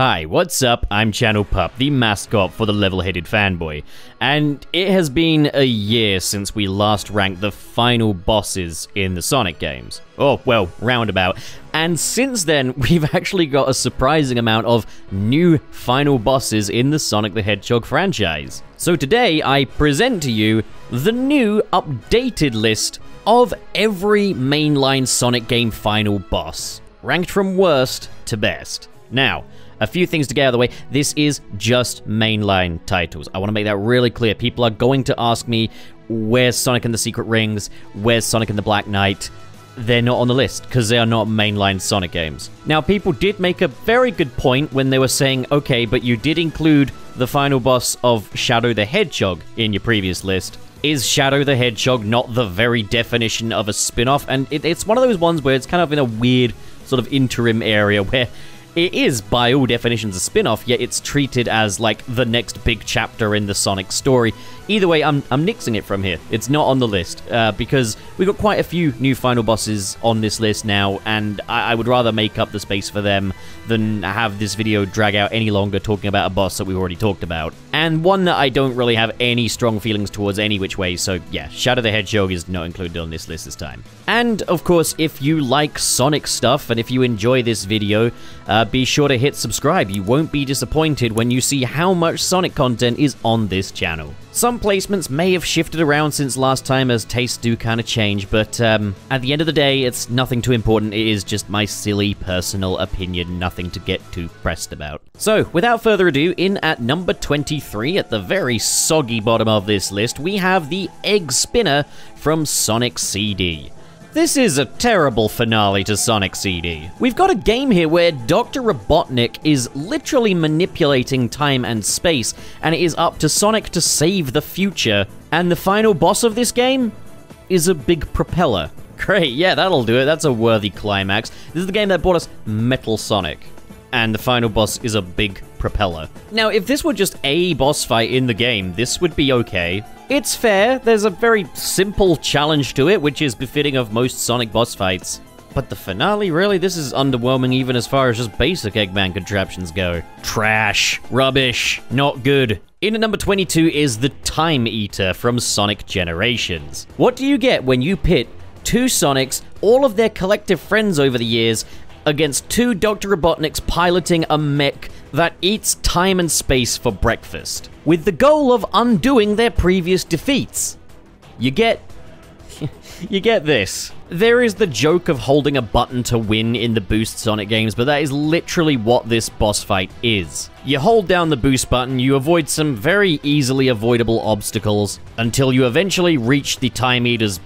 Hi, what's up? I'm Channel Pup, the mascot for the level-headed fanboy, and it has been a year since we last ranked the final bosses in the Sonic games. Oh, well, roundabout. And since then, we've actually got a surprising amount of new final bosses in the Sonic the Hedgehog franchise. So today, I present to you the new updated list of every mainline Sonic game final boss, ranked from worst to best. Now, a few things to get out of the way. This is just mainline titles. I want to make that really clear. People are going to ask me, where's Sonic and the Secret Rings? Where's Sonic and the Black Knight? They're not on the list because they are not mainline Sonic games. Now, people did make a very good point when they were saying, okay, but you did include the final boss of Shadow the Hedgehog in your previous list. Is Shadow the Hedgehog not the very definition of a spin off? And it, it's one of those ones where it's kind of in a weird sort of interim area where it is, by all definitions, a spin off, yet it's treated as like the next big chapter in the Sonic story. Either way, I'm, I'm nixing it from here. It's not on the list uh, because we've got quite a few new final bosses on this list now, and I, I would rather make up the space for them than have this video drag out any longer talking about a boss that we've already talked about. And one that I don't really have any strong feelings towards any which way, so yeah, Shadow the Hedgehog is not included on this list this time. And of course, if you like Sonic stuff and if you enjoy this video, uh, be sure to hit subscribe. You won't be disappointed when you see how much Sonic content is on this channel. Some placements may have shifted around since last time as tastes do kind of change, but um, at the end of the day, it's nothing too important. It is just my silly personal opinion, nothing to get too pressed about. So, without further ado, in at number 23, at the very soggy bottom of this list, we have the Egg Spinner from Sonic CD. This is a terrible finale to Sonic CD. We've got a game here where Dr. Robotnik is literally manipulating time and space, and it is up to Sonic to save the future. And the final boss of this game is a big propeller. Great, yeah, that'll do it. That's a worthy climax. This is the game that brought us Metal Sonic. And the final boss is a big propeller. Now, if this were just a boss fight in the game, this would be okay. It's fair, there's a very simple challenge to it, which is befitting of most Sonic boss fights. But the finale, really? This is underwhelming even as far as just basic Eggman contraptions go. Trash. Rubbish. Not good. In at number 22 is the Time Eater from Sonic Generations. What do you get when you pit two Sonics, all of their collective friends over the years, against two Dr. Robotniks piloting a mech that eats time and space for breakfast, with the goal of undoing their previous defeats. You get. you get this. There is the joke of holding a button to win in the Boost Sonic games, but that is literally what this boss fight is. You hold down the boost button, you avoid some very easily avoidable obstacles, until you eventually reach the Time Eater's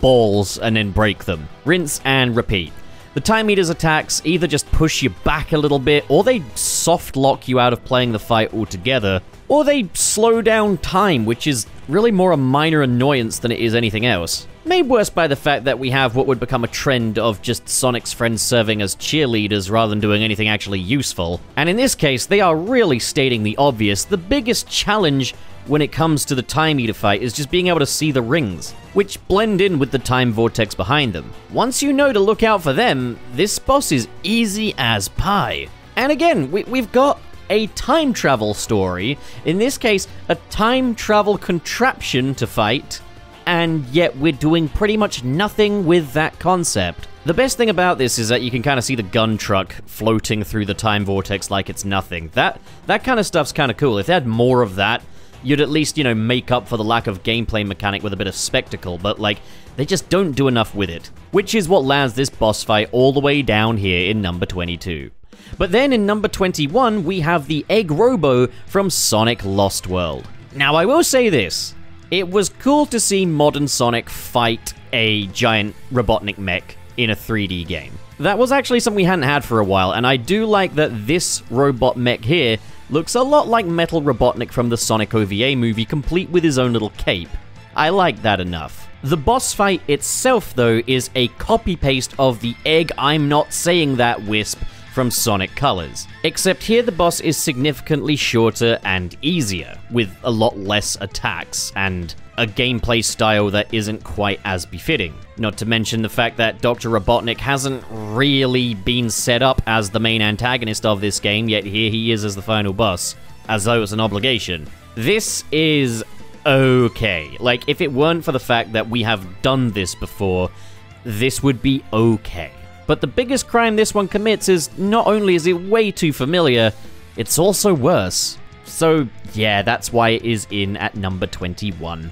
balls and then break them. Rinse and repeat. The Time Eater's attacks either just push you back a little bit, or they soft lock you out of playing the fight altogether, or they slow down time, which is really more a minor annoyance than it is anything else. Made worse by the fact that we have what would become a trend of just Sonic's friends serving as cheerleaders rather than doing anything actually useful. And in this case, they are really stating the obvious. The biggest challenge when it comes to the Time Eater fight is just being able to see the rings, which blend in with the time vortex behind them. Once you know to look out for them, this boss is easy as pie. And again, we, we've got a time travel story, in this case, a time travel contraption to fight, and yet we're doing pretty much nothing with that concept. The best thing about this is that you can kind of see the gun truck floating through the time vortex like it's nothing. That that kind of stuff's kind of cool. If they had more of that, you'd at least, you know, make up for the lack of gameplay mechanic with a bit of spectacle, but like, they just don't do enough with it. Which is what lands this boss fight all the way down here in number 22. But then in number 21, we have the Egg Robo from Sonic Lost World. Now, I will say this. It was cool to see modern Sonic fight a giant Robotnik mech in a 3D game. That was actually something we hadn't had for a while, and I do like that this robot mech here looks a lot like Metal Robotnik from the Sonic OVA movie, complete with his own little cape. I like that enough. The boss fight itself, though, is a copy paste of the Egg I'm Not Saying That Wisp from Sonic Colors. Except here the boss is significantly shorter and easier, with a lot less attacks and a gameplay style that isn't quite as befitting. Not to mention the fact that Dr. Robotnik hasn't really been set up as the main antagonist of this game, yet here he is as the final boss, as though it's an obligation. This is okay. Like, if it weren't for the fact that we have done this before, this would be okay. But the biggest crime this one commits is not only is it way too familiar, it's also worse. So, yeah, that's why it is in at number 21.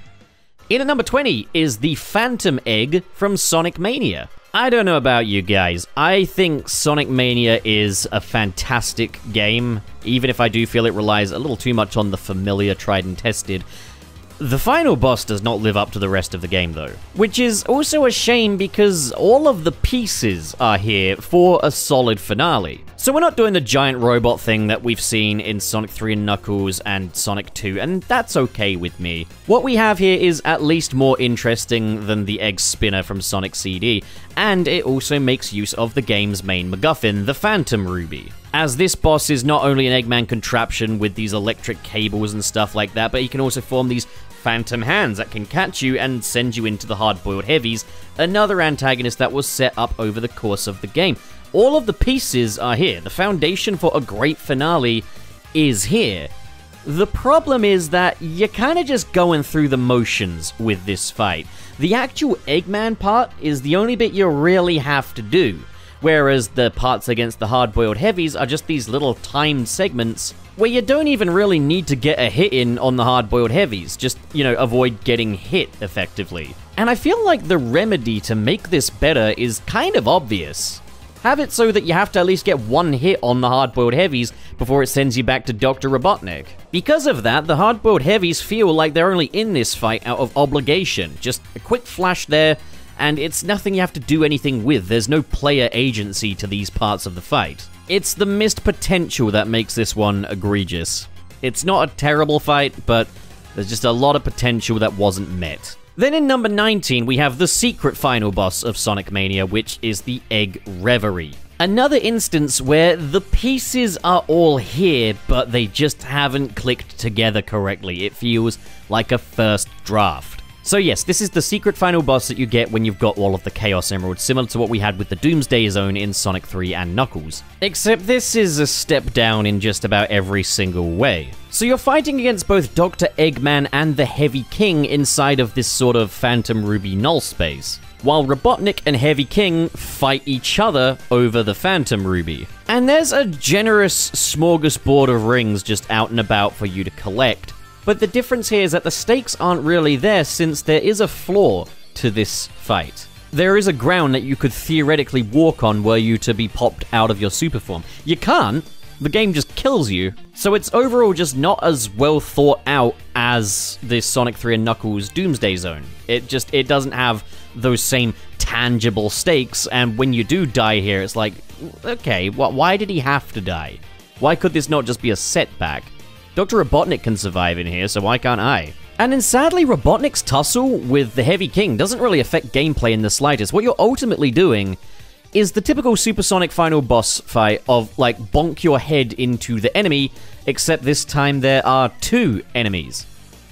In at number 20 is the Phantom Egg from Sonic Mania. I don't know about you guys. I think Sonic Mania is a fantastic game, even if I do feel it relies a little too much on the familiar, tried and tested. The final boss does not live up to the rest of the game, though, which is also a shame because all of the pieces are here for a solid finale. So we're not doing the giant robot thing that we've seen in Sonic 3 and Knuckles and Sonic 2, and that's okay with me. What we have here is at least more interesting than the egg spinner from Sonic CD, and it also makes use of the game's main MacGuffin, the Phantom Ruby as this boss is not only an Eggman contraption with these electric cables and stuff like that, but he can also form these phantom hands that can catch you and send you into the hard-boiled heavies, another antagonist that was set up over the course of the game. All of the pieces are here. The foundation for a great finale is here. The problem is that you're kind of just going through the motions with this fight. The actual Eggman part is the only bit you really have to do whereas the parts against the hard-boiled heavies are just these little timed segments where you don't even really need to get a hit in on the hard-boiled heavies, just, you know, avoid getting hit effectively. And I feel like the remedy to make this better is kind of obvious. Have it so that you have to at least get one hit on the hard-boiled heavies before it sends you back to Dr. Robotnik. Because of that, the hard-boiled heavies feel like they're only in this fight out of obligation. Just a quick flash there, and it's nothing you have to do anything with. There's no player agency to these parts of the fight. It's the missed potential that makes this one egregious. It's not a terrible fight, but there's just a lot of potential that wasn't met. Then in number 19, we have the secret final boss of Sonic Mania, which is the Egg Reverie. Another instance where the pieces are all here, but they just haven't clicked together correctly. It feels like a first draft. So yes, this is the secret final boss that you get when you've got all of the Chaos Emeralds, similar to what we had with the Doomsday Zone in Sonic 3 and Knuckles. Except this is a step down in just about every single way. So you're fighting against both Dr. Eggman and the Heavy King inside of this sort of Phantom Ruby null space while Robotnik and Heavy King fight each other over the Phantom Ruby. And there's a generous smorgasbord of rings just out and about for you to collect, but the difference here is that the stakes aren't really there since there is a flaw to this fight. There is a ground that you could theoretically walk on were you to be popped out of your super form. You can't, the game just kills you. So it's overall just not as well thought out as the Sonic 3 and Knuckles Doomsday Zone. It just it doesn't have those same tangible stakes and when you do die here it's like okay, why did he have to die? Why could this not just be a setback? Dr. Robotnik can survive in here, so why can't I? And then sadly, Robotnik's tussle with the Heavy King doesn't really affect gameplay in the slightest. What you're ultimately doing is the typical Supersonic final boss fight of, like, bonk your head into the enemy, except this time there are two enemies.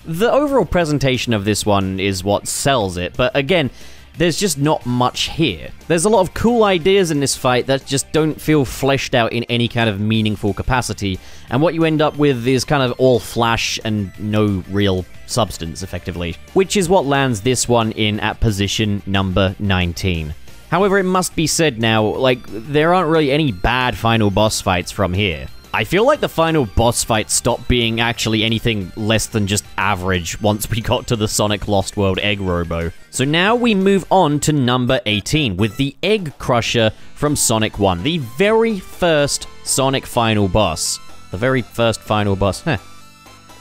The overall presentation of this one is what sells it, but again, there's just not much here. There's a lot of cool ideas in this fight that just don't feel fleshed out in any kind of meaningful capacity, and what you end up with is kind of all flash and no real substance, effectively. Which is what lands this one in at position number 19. However, it must be said now, like, there aren't really any bad final boss fights from here. I feel like the final boss fight stopped being actually anything less than just average once we got to the Sonic Lost World Egg Robo. So now we move on to number 18 with the Egg Crusher from Sonic 1, the very first Sonic final boss. The very first final boss. Heh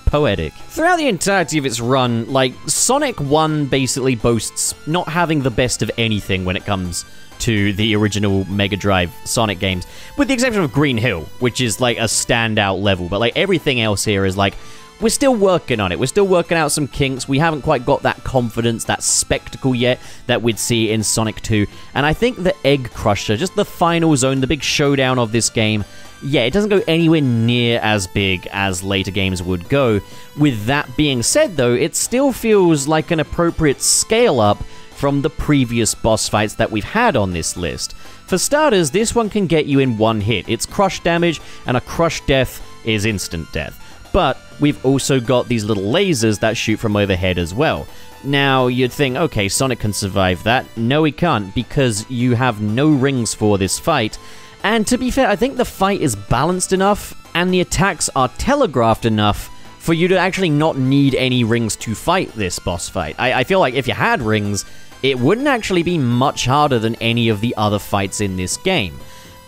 poetic. Throughout the entirety of its run, like, Sonic 1 basically boasts not having the best of anything when it comes to the original Mega Drive Sonic games, with the exception of Green Hill, which is like a standout level. But like everything else here is like we're still working on it. We're still working out some kinks. We haven't quite got that confidence, that spectacle yet that we'd see in Sonic 2. And I think the Egg Crusher, just the final zone, the big showdown of this game, yeah, it doesn't go anywhere near as big as later games would go. With that being said, though, it still feels like an appropriate scale up from the previous boss fights that we've had on this list. For starters, this one can get you in one hit. It's crush damage, and a crush death is instant death. But we've also got these little lasers that shoot from overhead as well. Now, you'd think, okay, Sonic can survive that. No, he can't, because you have no rings for this fight, and to be fair, I think the fight is balanced enough, and the attacks are telegraphed enough for you to actually not need any rings to fight this boss fight. I, I, feel like if you had rings, it wouldn't actually be much harder than any of the other fights in this game.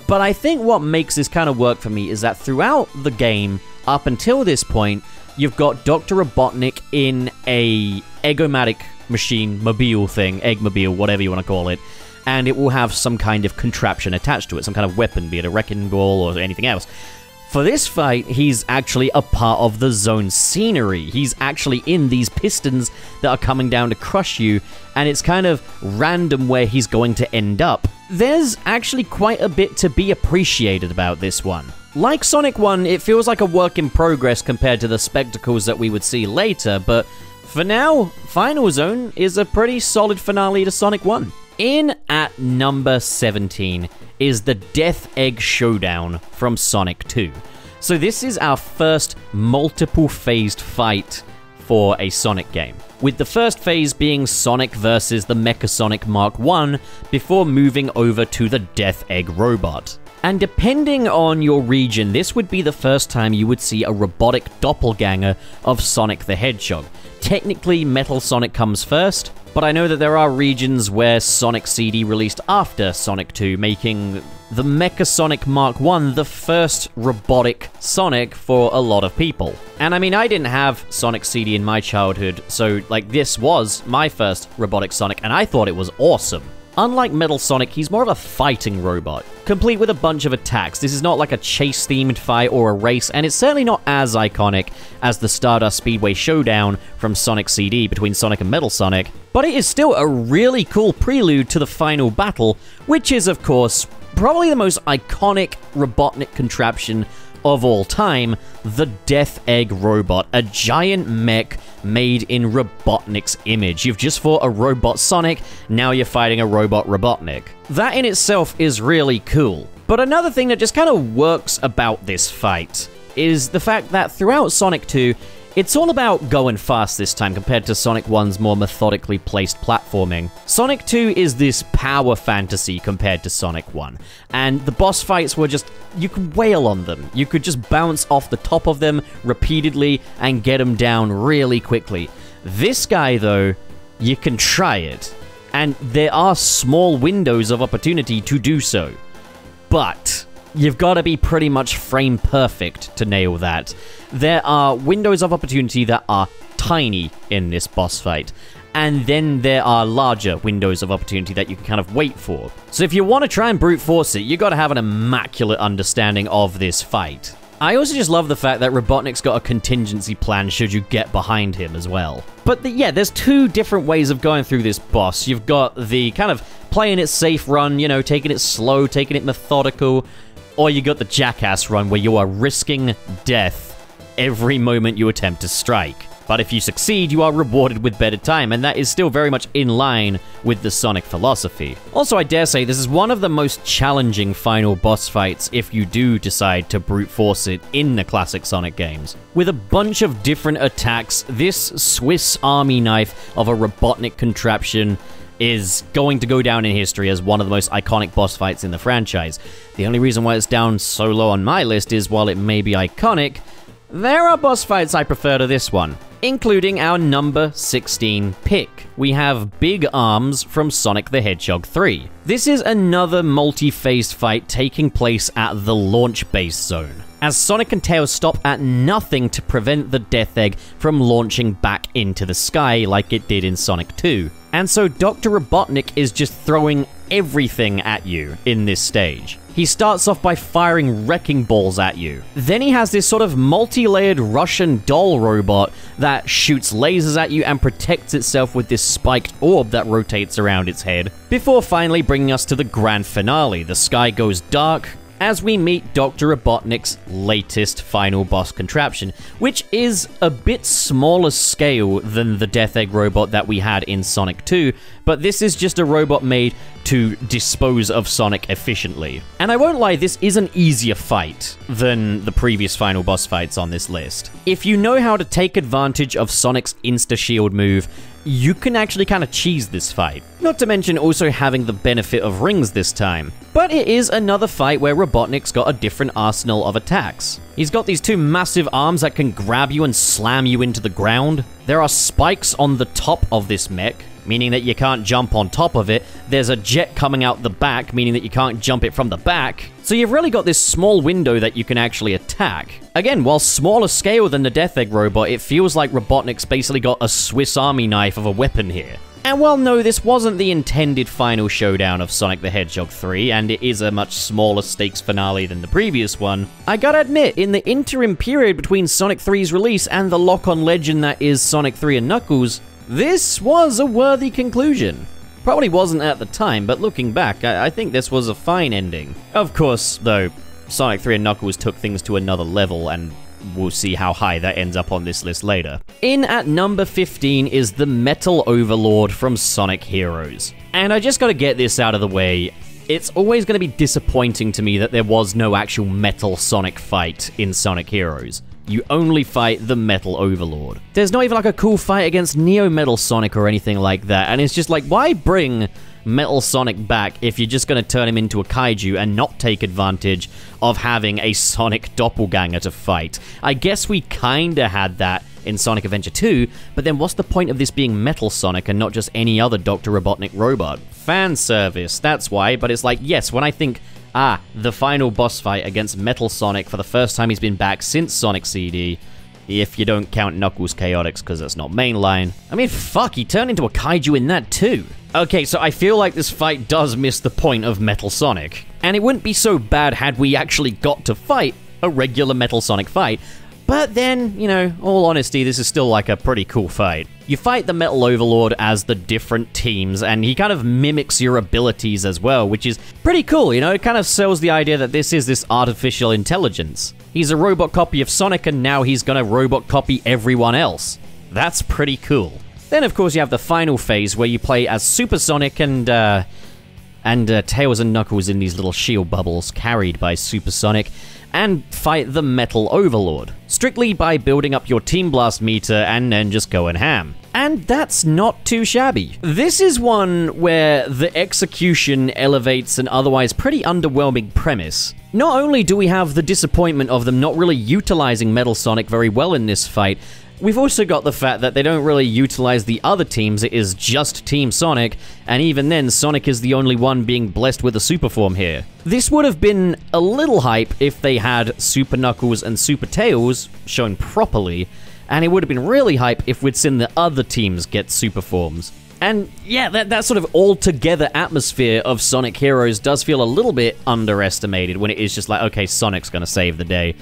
But I think what makes this kind of work for me is that throughout the game, up until this point, you've got Dr. Robotnik in a Eggomatic machine, mobile thing, Eggmobile, whatever you want to call it, and it will have some kind of contraption attached to it, some kind of weapon, be it a wrecking ball or anything else. For this fight, he's actually a part of the zone scenery. He's actually in these pistons that are coming down to crush you, and it's kind of random where he's going to end up. There's actually quite a bit to be appreciated about this one. Like Sonic 1, it feels like a work in progress compared to the spectacles that we would see later, but for now, Final Zone is a pretty solid finale to Sonic 1. In at number 17 is the Death Egg Showdown from Sonic 2. So this is our first multiple phased fight for a Sonic game, with the first phase being Sonic versus the Mecha Sonic Mark 1 before moving over to the Death Egg robot. And depending on your region, this would be the first time you would see a robotic doppelganger of Sonic the Hedgehog. Technically, Metal Sonic comes first, but I know that there are regions where Sonic CD released after Sonic 2, making the Mecha Sonic Mark 1 the first robotic Sonic for a lot of people. And I mean, I didn't have Sonic CD in my childhood, so like this was my first robotic Sonic, and I thought it was awesome. Unlike Metal Sonic, he's more of a fighting robot, complete with a bunch of attacks. This is not like a chase-themed fight or a race, and it's certainly not as iconic as the Stardust Speedway Showdown from Sonic CD between Sonic and Metal Sonic, but it is still a really cool prelude to the final battle, which is, of course, probably the most iconic Robotnik contraption of all time, the Death Egg Robot, a giant mech made in Robotnik's image. You've just fought a robot Sonic, now you're fighting a robot Robotnik. That in itself is really cool. But another thing that just kind of works about this fight is the fact that throughout Sonic 2, it's all about going fast this time compared to Sonic 1's more methodically placed platforming. Sonic 2 is this power fantasy compared to Sonic 1, and the boss fights were just, you could wail on them. You could just bounce off the top of them repeatedly and get them down really quickly. This guy, though, you can try it, and there are small windows of opportunity to do so. But you've got to be pretty much frame perfect to nail that. There are windows of opportunity that are tiny in this boss fight, and then there are larger windows of opportunity that you can kind of wait for. So if you want to try and brute force it, you've got to have an immaculate understanding of this fight. I also just love the fact that Robotnik's got a contingency plan should you get behind him as well. But the, yeah, there's two different ways of going through this boss. You've got the kind of playing it safe run, you know, taking it slow, taking it methodical, or you got the jackass run where you are risking death every moment you attempt to strike. But if you succeed, you are rewarded with better time, and that is still very much in line with the Sonic philosophy. Also, I dare say this is one of the most challenging final boss fights if you do decide to brute force it in the classic Sonic games. With a bunch of different attacks, this Swiss army knife of a Robotnik contraption is going to go down in history as one of the most iconic boss fights in the franchise. The only reason why it's down so low on my list is while it may be iconic, there are boss fights I prefer to this one, including our number 16 pick. We have Big Arms from Sonic the Hedgehog 3. This is another multi-phase fight taking place at the launch base zone as Sonic and Tails stop at nothing to prevent the Death Egg from launching back into the sky like it did in Sonic 2. And so Dr. Robotnik is just throwing everything at you in this stage. He starts off by firing wrecking balls at you. Then he has this sort of multi-layered Russian doll robot that shoots lasers at you and protects itself with this spiked orb that rotates around its head, before finally bringing us to the grand finale. The sky goes dark, as we meet Dr. Robotnik's latest final boss contraption, which is a bit smaller scale than the Death Egg robot that we had in Sonic 2, but this is just a robot made to dispose of Sonic efficiently. And I won't lie, this is an easier fight than the previous final boss fights on this list. If you know how to take advantage of Sonic's insta-shield move, you can actually kind of cheese this fight. Not to mention also having the benefit of rings this time. But it is another fight where Robotnik's got a different arsenal of attacks. He's got these two massive arms that can grab you and slam you into the ground. There are spikes on the top of this mech, meaning that you can't jump on top of it. There's a jet coming out the back, meaning that you can't jump it from the back. So you've really got this small window that you can actually attack. Again, while smaller scale than the Death Egg robot, it feels like Robotnik's basically got a Swiss Army knife of a weapon here. And while no, this wasn't the intended final showdown of Sonic the Hedgehog 3, and it is a much smaller stakes finale than the previous one, I gotta admit, in the interim period between Sonic 3's release and the lock-on legend that is Sonic 3 and Knuckles, this was a worthy conclusion. Probably wasn't at the time, but looking back, I, I think this was a fine ending. Of course, though, Sonic 3 and Knuckles took things to another level, and we'll see how high that ends up on this list later. In at number 15 is the Metal Overlord from Sonic Heroes. And I just gotta get this out of the way. It's always going to be disappointing to me that there was no actual Metal Sonic fight in Sonic Heroes you only fight the Metal Overlord. There's not even like a cool fight against Neo Metal Sonic or anything like that, and it's just like, why bring Metal Sonic back if you're just going to turn him into a kaiju and not take advantage of having a Sonic doppelganger to fight? I guess we kinda had that in Sonic Adventure 2, but then what's the point of this being Metal Sonic and not just any other Dr. Robotnik robot? Fan service, that's why, but it's like, yes, when I think Ah, the final boss fight against Metal Sonic for the first time he's been back since Sonic CD. If you don't count Knuckles Chaotix, because that's not mainline. I mean, fuck, he turned into a kaiju in that too. Okay, so I feel like this fight does miss the point of Metal Sonic. And it wouldn't be so bad had we actually got to fight a regular Metal Sonic fight. But then, you know, all honesty, this is still like a pretty cool fight. You fight the Metal Overlord as the different teams, and he kind of mimics your abilities as well, which is pretty cool, you know? It kind of sells the idea that this is this artificial intelligence. He's a robot copy of Sonic, and now he's gonna robot copy everyone else. That's pretty cool. Then, of course, you have the final phase where you play as Super Sonic and, uh, and uh, Tails and Knuckles in these little shield bubbles carried by Super Sonic and fight the Metal Overlord, strictly by building up your Team Blast meter and then just going ham. And that's not too shabby. This is one where the execution elevates an otherwise pretty underwhelming premise. Not only do we have the disappointment of them not really utilizing Metal Sonic very well in this fight, We've also got the fact that they don't really utilize the other teams, it is just Team Sonic, and even then, Sonic is the only one being blessed with a super form here. This would have been a little hype if they had Super Knuckles and Super Tails shown properly, and it would have been really hype if we'd seen the other teams get super forms. And yeah, that, that sort of all-together atmosphere of Sonic Heroes does feel a little bit underestimated when it is just like, okay, Sonic's gonna save the day.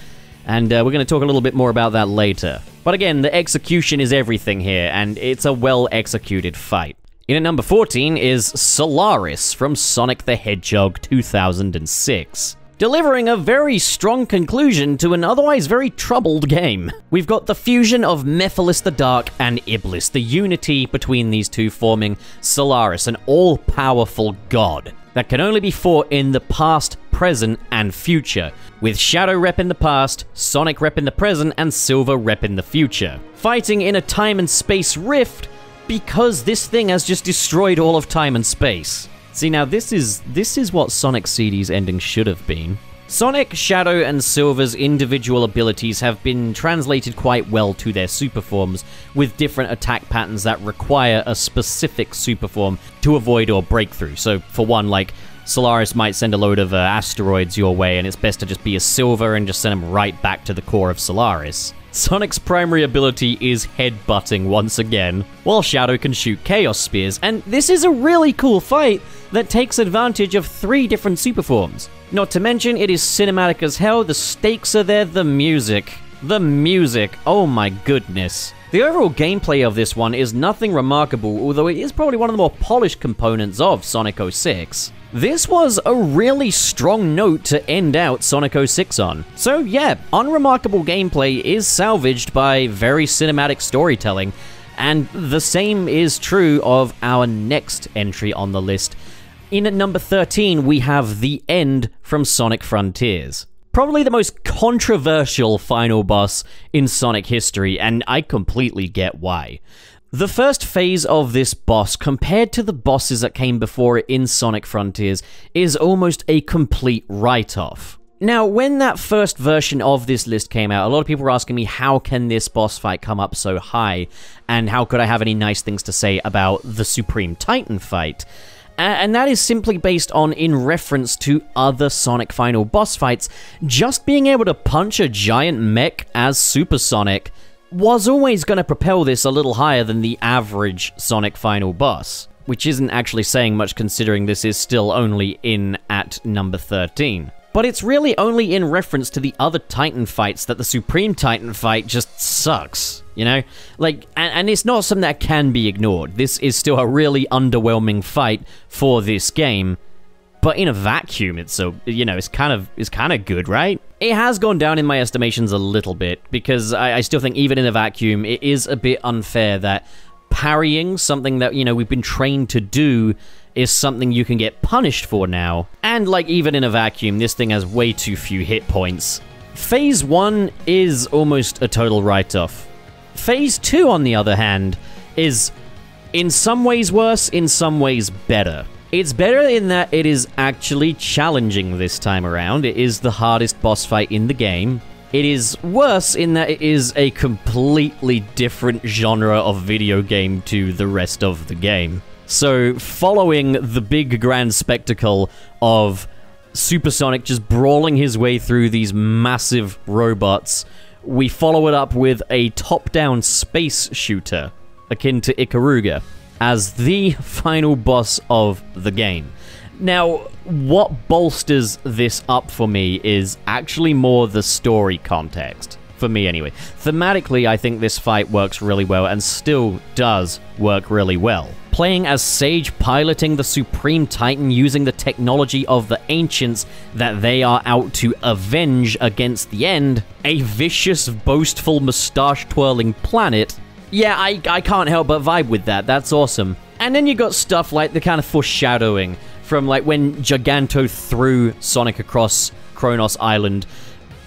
And uh, we're gonna talk a little bit more about that later. But again, the execution is everything here, and it's a well-executed fight. In at number 14 is Solaris from Sonic the Hedgehog 2006 delivering a very strong conclusion to an otherwise very troubled game. We've got the fusion of Mephiles the Dark and Iblis, the unity between these two forming Solaris, an all-powerful god that can only be fought in the past, present, and future, with Shadow rep in the past, Sonic rep in the present, and Silver rep in the future. Fighting in a time and space rift because this thing has just destroyed all of time and space. See now this is this is what Sonic CD's ending should have been. Sonic, Shadow, and Silver's individual abilities have been translated quite well to their super forms, with different attack patterns that require a specific super form to avoid or break through. So, for one, like, Solaris might send a load of uh, asteroids your way, and it's best to just be a Silver and just send them right back to the core of Solaris. Sonic's primary ability is headbutting once again, while Shadow can shoot Chaos Spears, and this is a really cool fight that takes advantage of three different super forms. Not to mention, it is cinematic as hell, the stakes are there, the music. The music, oh my goodness. The overall gameplay of this one is nothing remarkable, although it is probably one of the more polished components of Sonic 06. This was a really strong note to end out Sonic 06 on. So yeah, unremarkable gameplay is salvaged by very cinematic storytelling, and the same is true of our next entry on the list. In at number 13, we have The End from Sonic Frontiers. Probably the most controversial final boss in Sonic history, and I completely get why. The first phase of this boss, compared to the bosses that came before it in Sonic Frontiers, is almost a complete write off. Now, when that first version of this list came out, a lot of people were asking me how can this boss fight come up so high, and how could I have any nice things to say about the Supreme Titan fight? And that is simply based on in reference to other Sonic Final boss fights. Just being able to punch a giant mech as Super Sonic was always going to propel this a little higher than the average Sonic Final boss, which isn't actually saying much considering this is still only in at number 13. But it's really only in reference to the other Titan fights that the Supreme Titan fight just sucks, you know? Like, and, and it's not something that can be ignored. This is still a really underwhelming fight for this game, but in a vacuum, it's so you know it's kind of it's kind of good, right? It has gone down in my estimations a little bit because I, I still think even in a vacuum, it is a bit unfair that parrying something that you know we've been trained to do is something you can get punished for now. And like even in a vacuum, this thing has way too few hit points. Phase 1 is almost a total write-off. Phase 2, on the other hand, is in some ways worse, in some ways better. It's better in that it is actually challenging this time around. It is the hardest boss fight in the game. It is worse in that it is a completely different genre of video game to the rest of the game. So, following the big grand spectacle of Supersonic just brawling his way through these massive robots, we follow it up with a top down space shooter akin to Ikaruga as the final boss of the game. Now, what bolsters this up for me is actually more the story context. For me, anyway. Thematically, I think this fight works really well and still does work really well. Playing as Sage piloting the Supreme Titan using the technology of the Ancients that they are out to avenge against the end, a vicious, boastful, mustache twirling planet yeah, I, I can't help but vibe with that. That's awesome. And then you got stuff like the kind of foreshadowing from like when Giganto threw Sonic across Kronos Island,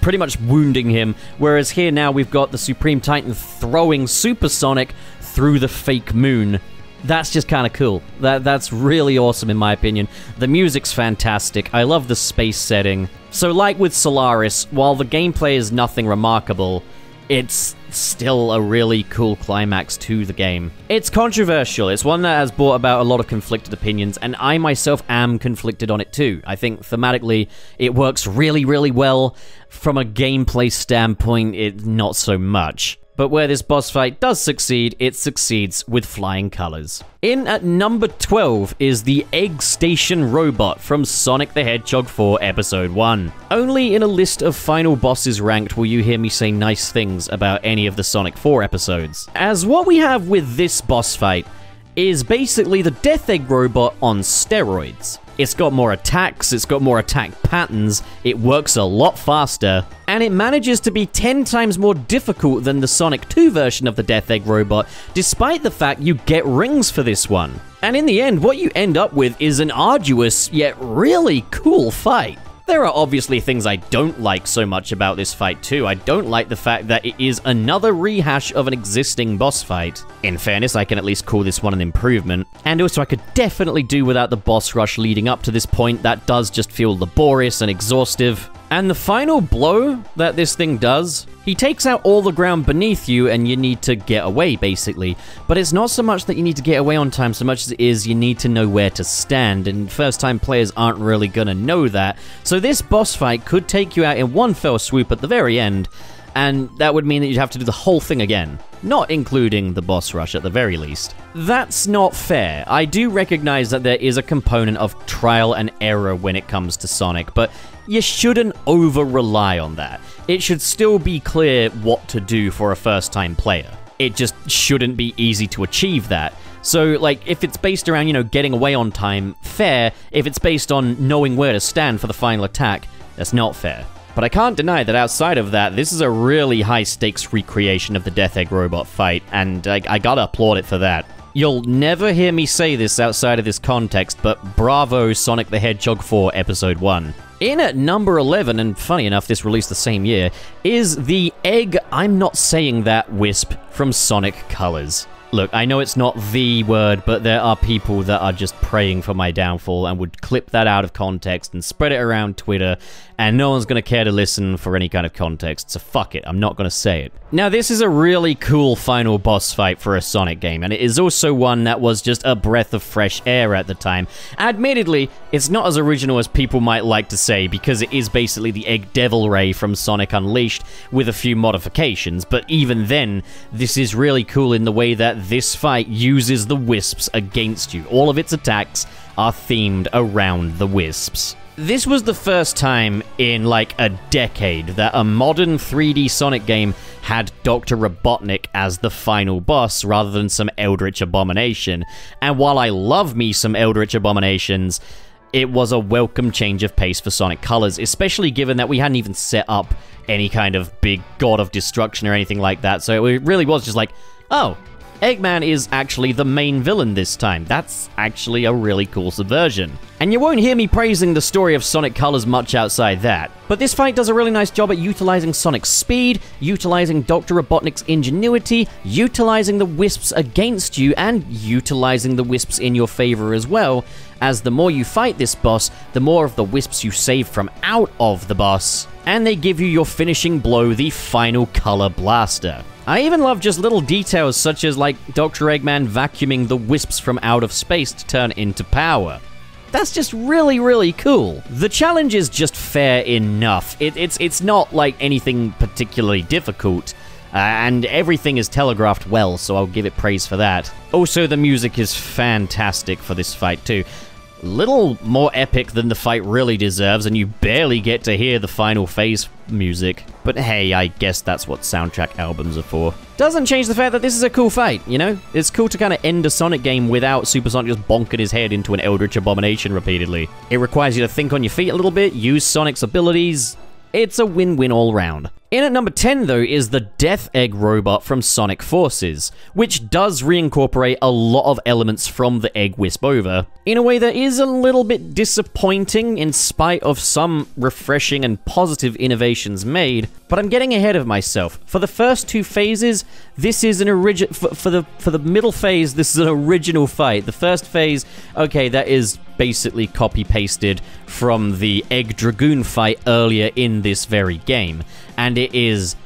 pretty much wounding him. Whereas here now we've got the Supreme Titan throwing Super Sonic through the fake moon. That's just kind of cool. That that's really awesome in my opinion. The music's fantastic. I love the space setting. So like with Solaris, while the gameplay is nothing remarkable, it's still a really cool climax to the game. It's controversial. It's one that has brought about a lot of conflicted opinions, and I myself am conflicted on it too. I think thematically it works really, really well. From a gameplay standpoint, it not so much but where this boss fight does succeed, it succeeds with flying colors. In at number 12 is the Egg Station Robot from Sonic the Hedgehog 4 Episode 1. Only in a list of final bosses ranked will you hear me say nice things about any of the Sonic 4 episodes. As what we have with this boss fight is basically the Death Egg Robot on steroids. It's got more attacks, it's got more attack patterns, it works a lot faster, and it manages to be 10 times more difficult than the Sonic 2 version of the Death Egg robot, despite the fact you get rings for this one. And in the end, what you end up with is an arduous, yet really cool fight. There are obviously things I don't like so much about this fight too. I don't like the fact that it is another rehash of an existing boss fight. In fairness, I can at least call this one an improvement. And also I could definitely do without the boss rush leading up to this point. That does just feel laborious and exhaustive. And the final blow that this thing does, he takes out all the ground beneath you and you need to get away, basically. But it's not so much that you need to get away on time so much as it is you need to know where to stand, and first-time players aren't really gonna know that. So this boss fight could take you out in one fell swoop at the very end, and that would mean that you'd have to do the whole thing again. Not including the boss rush at the very least. That's not fair. I do recognize that there is a component of trial and error when it comes to Sonic, but you shouldn't over rely on that. It should still be clear what to do for a first time player. It just shouldn't be easy to achieve that. So, like, if it's based around, you know, getting away on time, fair. If it's based on knowing where to stand for the final attack, that's not fair. But I can't deny that outside of that, this is a really high stakes recreation of the Death Egg robot fight, and I, I gotta applaud it for that. You'll never hear me say this outside of this context, but bravo Sonic the Hedgehog 4 Episode 1. In at number 11, and funny enough, this released the same year, is the Egg I'm Not Saying That Wisp from Sonic Colors. Look, I know it's not the word, but there are people that are just praying for my downfall and would clip that out of context and spread it around Twitter, and no one's gonna care to listen for any kind of context, so fuck it, I'm not gonna say it. Now, this is a really cool final boss fight for a Sonic game, and it is also one that was just a breath of fresh air at the time. Admittedly, it's not as original as people might like to say, because it is basically the Egg Devil Ray from Sonic Unleashed with a few modifications, but even then, this is really cool in the way that this fight uses the Wisps against you. All of its attacks are themed around the Wisps. This was the first time in like a decade that a modern 3D Sonic game had Dr. Robotnik as the final boss rather than some Eldritch Abomination. And while I love me some Eldritch Abominations, it was a welcome change of pace for Sonic Colors, especially given that we hadn't even set up any kind of big god of destruction or anything like that. So it really was just like, oh, Eggman is actually the main villain this time. That's actually a really cool subversion. And you won't hear me praising the story of Sonic Colors much outside that. But this fight does a really nice job at utilizing Sonic's speed, utilizing Dr. Robotnik's ingenuity, utilizing the wisps against you, and utilizing the wisps in your favor as well, as the more you fight this boss, the more of the wisps you save from out of the boss, and they give you your finishing blow, the final color blaster. I even love just little details such as like Dr. Eggman vacuuming the wisps from out of space to turn into power. That's just really, really cool. The challenge is just fair enough. It, it's it's not like anything particularly difficult. Uh, and everything is telegraphed well, so I'll give it praise for that. Also, the music is fantastic for this fight, too little more epic than the fight really deserves, and you barely get to hear the final phase music. But hey, I guess that's what soundtrack albums are for. Doesn't change the fact that this is a cool fight, you know? It's cool to kind of end a Sonic game without Super Sonic just bonking his head into an Eldritch Abomination repeatedly. It requires you to think on your feet a little bit, use Sonic's abilities. It's a win-win all round. In at number 10, though, is the Death Egg robot from Sonic Forces, which does reincorporate a lot of elements from the Egg Wisp over, in a way that is a little bit disappointing in spite of some refreshing and positive innovations made, but I'm getting ahead of myself. For the first two phases, this is an original, for, for, the, for the middle phase, this is an original fight. The first phase, okay, that is basically copy-pasted from the Egg Dragoon fight earlier in this very game and it is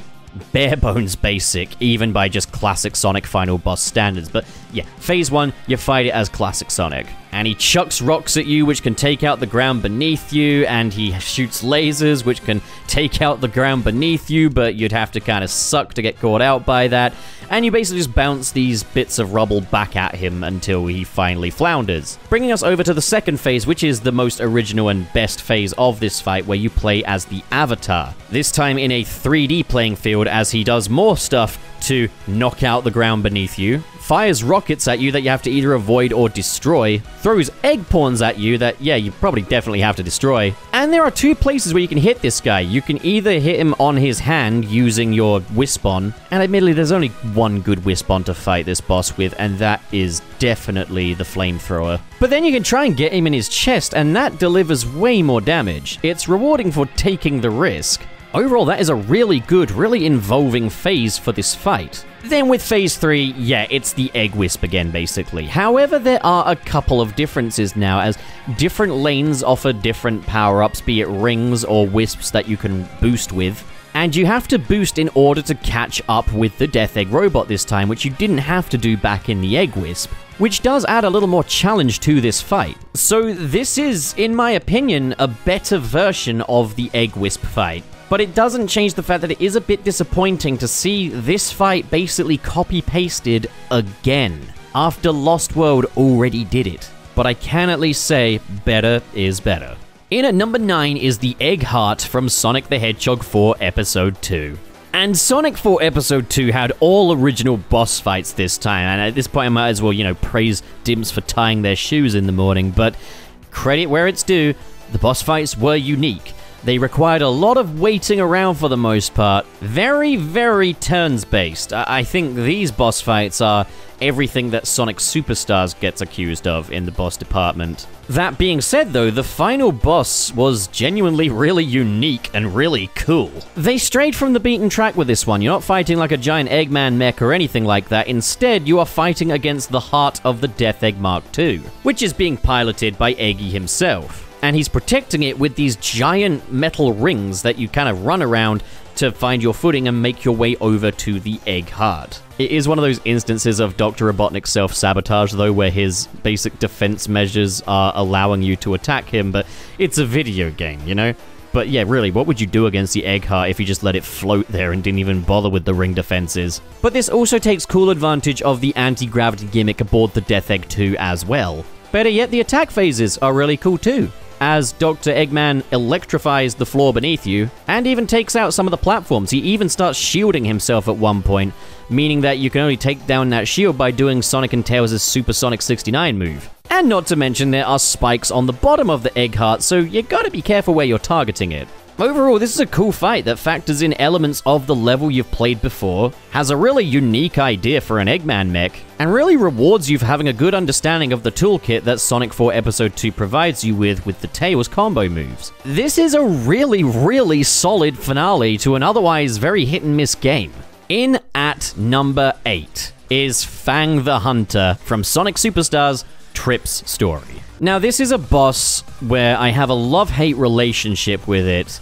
bare bones basic, even by just classic Sonic Final Boss standards. But yeah, phase one, you fight it as classic Sonic. And he chucks rocks at you, which can take out the ground beneath you, and he shoots lasers, which can take out the ground beneath you, but you'd have to kind of suck to get caught out by that and you basically just bounce these bits of rubble back at him until he finally flounders. Bringing us over to the second phase, which is the most original and best phase of this fight, where you play as the Avatar. This time in a 3D playing field as he does more stuff to knock out the ground beneath you, fires rockets at you that you have to either avoid or destroy, throws egg pawns at you that, yeah, you probably definitely have to destroy. And there are two places where you can hit this guy. You can either hit him on his hand using your Wispon, and admittedly, there's only one good Wispon to fight this boss with, and that is definitely the flamethrower. But then you can try and get him in his chest, and that delivers way more damage. It's rewarding for taking the risk. Overall, that is a really good, really involving phase for this fight. Then with Phase 3, yeah, it's the Egg Wisp again, basically. However, there are a couple of differences now, as different lanes offer different power-ups, be it rings or wisps that you can boost with. And you have to boost in order to catch up with the Death Egg robot this time, which you didn't have to do back in the Egg Wisp which does add a little more challenge to this fight. So this is, in my opinion, a better version of the Egg Wisp fight. But it doesn't change the fact that it is a bit disappointing to see this fight basically copy pasted again, after Lost World already did it. But I can at least say better is better. In at number 9 is the Egg Heart from Sonic the Hedgehog 4 Episode 2. And Sonic 4 Episode 2 had all original boss fights this time, and at this point I might as well, you know, praise Dimps for tying their shoes in the morning, but credit where it's due, the boss fights were unique. They required a lot of waiting around for the most part. Very, very turns based. I think these boss fights are everything that Sonic Superstars gets accused of in the boss department. That being said, though, the final boss was genuinely really unique and really cool. They strayed from the beaten track with this one. You're not fighting like a giant Eggman mech or anything like that. Instead, you are fighting against the heart of the Death Egg Mark II, which is being piloted by Eggy himself and he's protecting it with these giant metal rings that you kind of run around to find your footing and make your way over to the egg heart. It is one of those instances of Dr. Robotnik's self sabotage, though, where his basic defense measures are allowing you to attack him, but it's a video game, you know? But yeah, really, what would you do against the egg heart if you just let it float there and didn't even bother with the ring defenses? But this also takes cool advantage of the anti gravity gimmick aboard the Death Egg 2 as well. Better yet, the attack phases are really cool too as Dr. Eggman electrifies the floor beneath you and even takes out some of the platforms. He even starts shielding himself at one point, meaning that you can only take down that shield by doing Sonic and Tails' Supersonic 69 move. And not to mention, there are spikes on the bottom of the egg heart, so you gotta be careful where you're targeting it. Overall, this is a cool fight that factors in elements of the level you've played before, has a really unique idea for an Eggman mech, and really rewards you for having a good understanding of the toolkit that Sonic 4 Episode 2 provides you with with the Tails combo moves. This is a really, really solid finale to an otherwise very hit and miss game. In at number 8 is Fang the Hunter from Sonic Superstars Trip's story. Now, this is a boss where I have a love-hate relationship with it,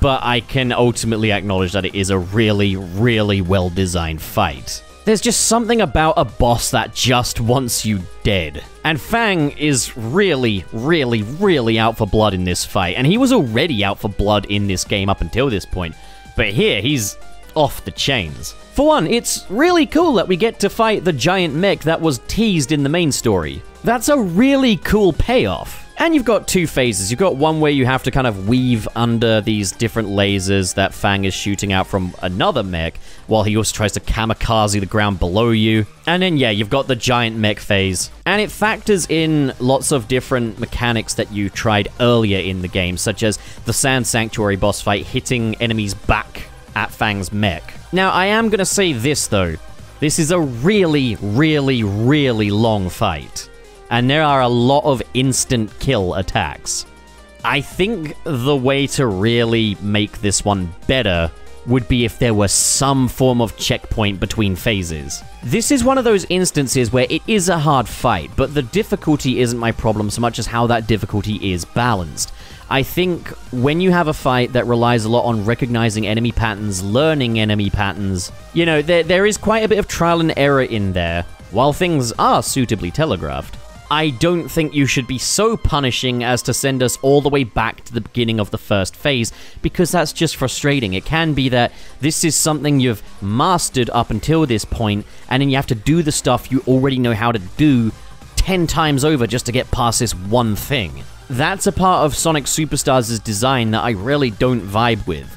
but I can ultimately acknowledge that it is a really, really well-designed fight. There's just something about a boss that just wants you dead. And Fang is really, really, really out for blood in this fight, and he was already out for blood in this game up until this point. But here, he's off the chains. For one, it's really cool that we get to fight the giant mech that was teased in the main story. That's a really cool payoff. And you've got two phases. You've got one where you have to kind of weave under these different lasers that Fang is shooting out from another mech, while he also tries to kamikaze the ground below you. And then, yeah, you've got the giant mech phase. And it factors in lots of different mechanics that you tried earlier in the game, such as the Sand Sanctuary boss fight hitting enemies back at Fang's mech. Now, I am going to say this, though. This is a really, really, really long fight. And there are a lot of instant kill attacks. I think the way to really make this one better would be if there were some form of checkpoint between phases. This is one of those instances where it is a hard fight, but the difficulty isn't my problem so much as how that difficulty is balanced. I think when you have a fight that relies a lot on recognizing enemy patterns, learning enemy patterns, you know, there, there is quite a bit of trial and error in there, while things are suitably telegraphed. I don't think you should be so punishing as to send us all the way back to the beginning of the first phase, because that's just frustrating. It can be that this is something you've mastered up until this point, and then you have to do the stuff you already know how to do 10 times over just to get past this one thing. That's a part of Sonic Superstars' design that I really don't vibe with.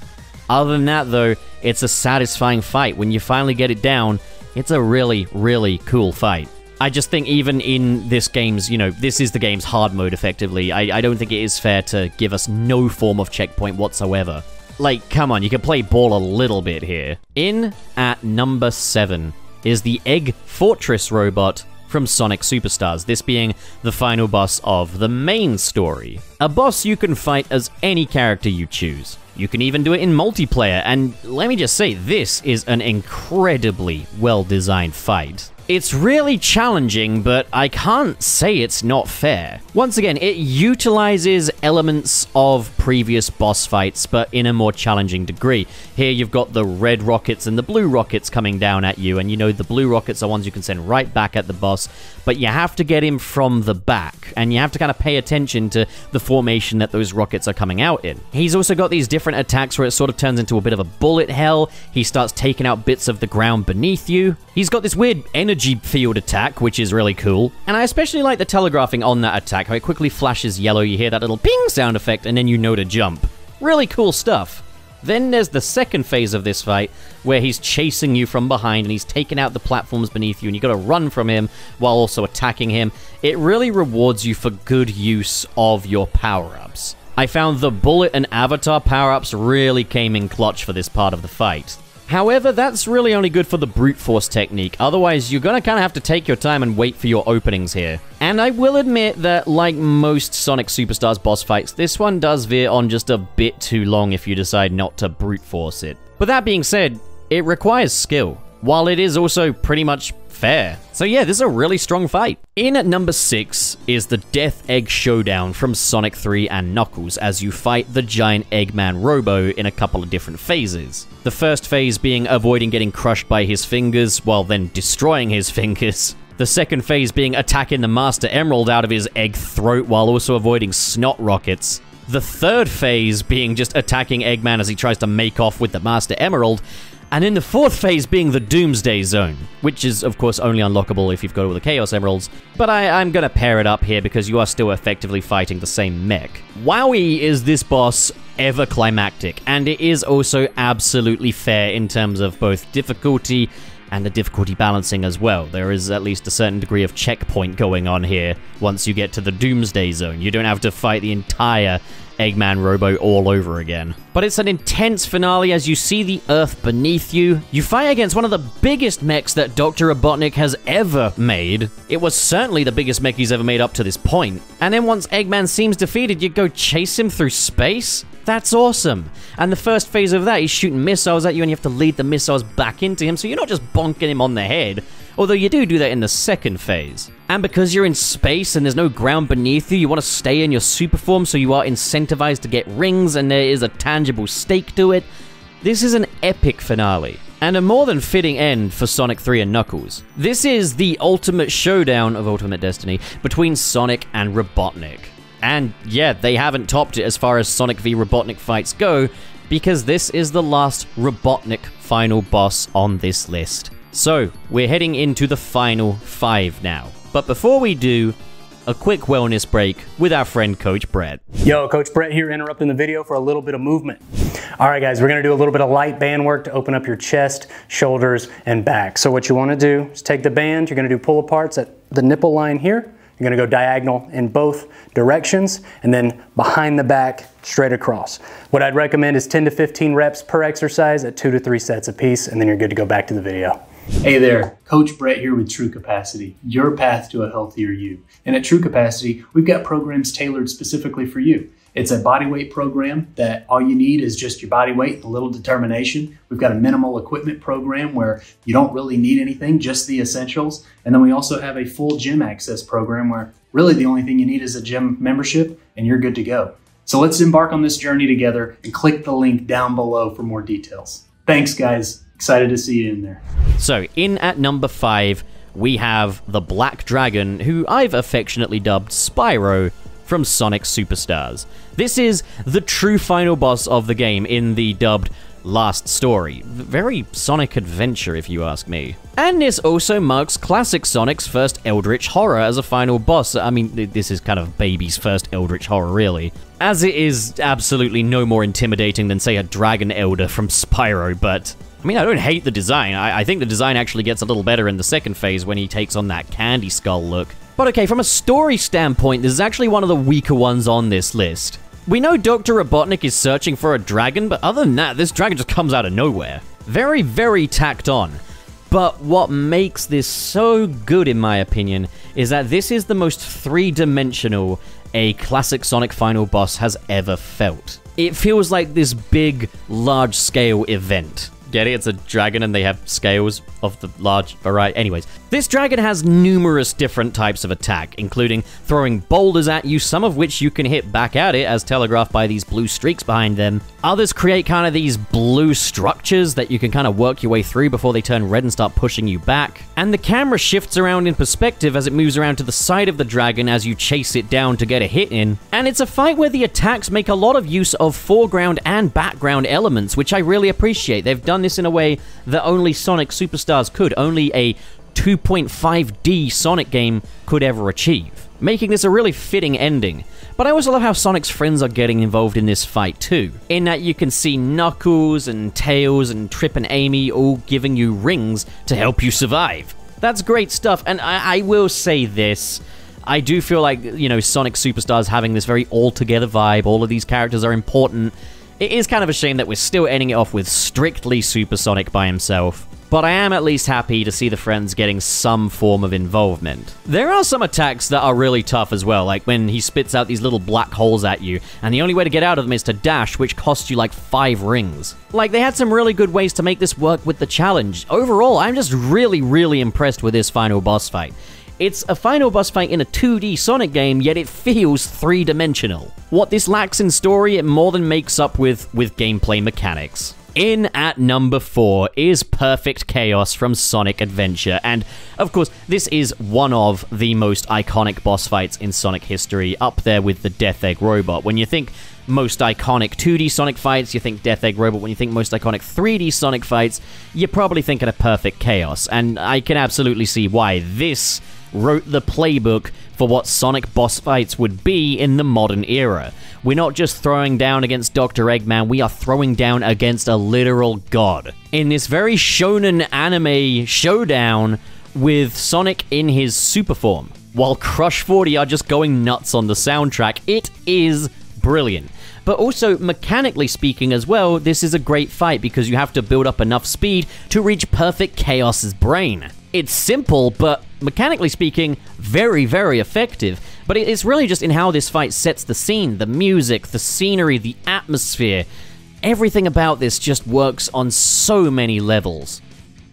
Other than that, though, it's a satisfying fight. When you finally get it down, it's a really, really cool fight. I just think even in this game's, you know, this is the game's hard mode effectively. I, I don't think it is fair to give us no form of checkpoint whatsoever. Like, come on, you can play ball a little bit here. In at number 7 is the Egg Fortress robot from Sonic Superstars, this being the final boss of the main story. A boss you can fight as any character you choose. You can even do it in multiplayer, and let me just say, this is an incredibly well designed fight. It's really challenging, but I can't say it's not fair. Once again, it utilizes elements of previous boss fights, but in a more challenging degree. Here you've got the red rockets and the blue rockets coming down at you, and you know the blue rockets are ones you can send right back at the boss, but you have to get him from the back, and you have to kind of pay attention to the formation that those rockets are coming out in. He's also got these different attacks where it sort of turns into a bit of a bullet hell. He starts taking out bits of the ground beneath you. He's got this weird energy field attack, which is really cool. And I especially like the telegraphing on that attack, how it quickly flashes yellow, you hear that little ping sound effect, and then you know to jump. Really cool stuff. Then there's the second phase of this fight, where he's chasing you from behind and he's taking out the platforms beneath you, and you gotta run from him while also attacking him. It really rewards you for good use of your power ups. I found the bullet and avatar power ups really came in clutch for this part of the fight. However, that's really only good for the brute force technique, otherwise you're gonna kinda have to take your time and wait for your openings here. And I will admit that, like most Sonic Superstars boss fights, this one does veer on just a bit too long if you decide not to brute force it. But that being said, it requires skill, while it is also pretty much fair. So yeah, this is a really strong fight. In at number 6 is the Death Egg Showdown from Sonic 3 and Knuckles as you fight the giant Eggman Robo in a couple of different phases. The first phase being avoiding getting crushed by his fingers while then destroying his fingers. The second phase being attacking the Master Emerald out of his egg throat while also avoiding snot rockets. The third phase being just attacking Eggman as he tries to make off with the Master Emerald, and in the fourth phase being the Doomsday Zone, which is of course only unlockable if you've got all the Chaos Emeralds, but I, am gonna pair it up here because you are still effectively fighting the same mech. Wowie is this boss ever climactic, and it is also absolutely fair in terms of both difficulty and the difficulty balancing as well. There is at least a certain degree of checkpoint going on here once you get to the Doomsday Zone. You don't have to fight the entire Eggman Robo all over again. But it's an intense finale as you see the Earth beneath you. You fight against one of the biggest mechs that Dr. Robotnik has ever made. It was certainly the biggest mech he's ever made up to this point. And then once Eggman seems defeated, you go chase him through space? That's awesome. And the first phase of that, he's shooting missiles at you and you have to lead the missiles back into him, so you're not just bonking him on the head. Although you do do that in the second phase. And because you're in space and there's no ground beneath you, you want to stay in your super form so you are incentivized to get rings and there is a tangible stake to it. This is an epic finale. And a more than fitting end for Sonic 3 and Knuckles. This is the ultimate showdown of Ultimate Destiny between Sonic and Robotnik. And yeah, they haven't topped it as far as Sonic v Robotnik fights go, because this is the last Robotnik final boss on this list. So, we're heading into the final five now. But before we do, a quick wellness break with our friend Coach Brett. Yo, Coach Brett here interrupting the video for a little bit of movement. All right, guys, we're gonna do a little bit of light band work to open up your chest, shoulders, and back. So what you wanna do is take the band, you're gonna do pull aparts at the nipple line here. You're gonna go diagonal in both directions and then behind the back, straight across. What I'd recommend is 10 to 15 reps per exercise at two to three sets a piece, and then you're good to go back to the video. Hey there, Coach Brett here with Trucapacity, your path to a healthier you. And at Trucapacity, we've got programs tailored specifically for you. It's a body weight program that all you need is just your body weight and a little determination. We've got a minimal equipment program where you don't really need anything, just the essentials. And then we also have a full gym access program where really the only thing you need is a gym membership and you're good to go. So let's embark on this journey together and click the link down below for more details. Thanks, guys. Excited to see you in there. So, in at number five, we have the Black Dragon, who I've affectionately dubbed Spyro from Sonic Superstars. This is the true final boss of the game in the dubbed last story. Very Sonic adventure, if you ask me. And this also marks classic Sonic's first Eldritch Horror as a final boss. I mean, this is kind of baby's first Eldritch Horror, really. As it is absolutely no more intimidating than, say, a Dragon Elder from Spyro, but I mean, I don't hate the design. I, I, think the design actually gets a little better in the second phase when he takes on that candy skull look. But okay, from a story standpoint, this is actually one of the weaker ones on this list. We know Dr. Robotnik is searching for a dragon, but other than that, this dragon just comes out of nowhere. Very, very tacked on. But what makes this so good, in my opinion, is that this is the most three-dimensional a classic Sonic final boss has ever felt. It feels like this big, large-scale event Get it? It's a dragon and they have scales of the large variety. Anyways, this dragon has numerous different types of attack, including throwing boulders at you, some of which you can hit back at it, as telegraphed by these blue streaks behind them. Others create kind of these blue structures that you can kind of work your way through before they turn red and start pushing you back. And the camera shifts around in perspective as it moves around to the side of the dragon as you chase it down to get a hit in. And it's a fight where the attacks make a lot of use of foreground and background elements, which I really appreciate. They've done this in a way that only Sonic Superstars could, only a 2.5D Sonic game could ever achieve, making this a really fitting ending. But I also love how Sonic's friends are getting involved in this fight too, in that you can see Knuckles and Tails and Trip and Amy all giving you rings to help you survive. That's great stuff, and I, I will say this. I do feel like, you know, Sonic Superstars having this very all-together vibe, all of these characters are important. It is kind of a shame that we're still ending it off with strictly Supersonic by himself but I am at least happy to see the friends getting some form of involvement. There are some attacks that are really tough as well, like when he spits out these little black holes at you, and the only way to get out of them is to dash, which costs you like five rings. Like, they had some really good ways to make this work with the challenge. Overall, I'm just really, really impressed with this final boss fight. It's a final boss fight in a 2D Sonic game, yet it feels three-dimensional. What this lacks in story, it more than makes up with with gameplay mechanics. In at number 4 is Perfect Chaos from Sonic Adventure, and of course, this is one of the most iconic boss fights in Sonic history, up there with the Death Egg Robot. When you think most iconic 2D Sonic fights, you think Death Egg Robot. When you think most iconic 3D Sonic fights, you're probably thinking of Perfect Chaos, and I can absolutely see why this wrote the playbook for what Sonic boss fights would be in the modern era. We're not just throwing down against Dr. Eggman, we are throwing down against a literal god. In this very shonen anime showdown with Sonic in his super form, while Crush 40 are just going nuts on the soundtrack, it is brilliant. But also, mechanically speaking as well, this is a great fight because you have to build up enough speed to reach Perfect Chaos's brain. It's simple, but mechanically speaking, very, very effective. But it's really just in how this fight sets the scene, the music, the scenery, the atmosphere. Everything about this just works on so many levels.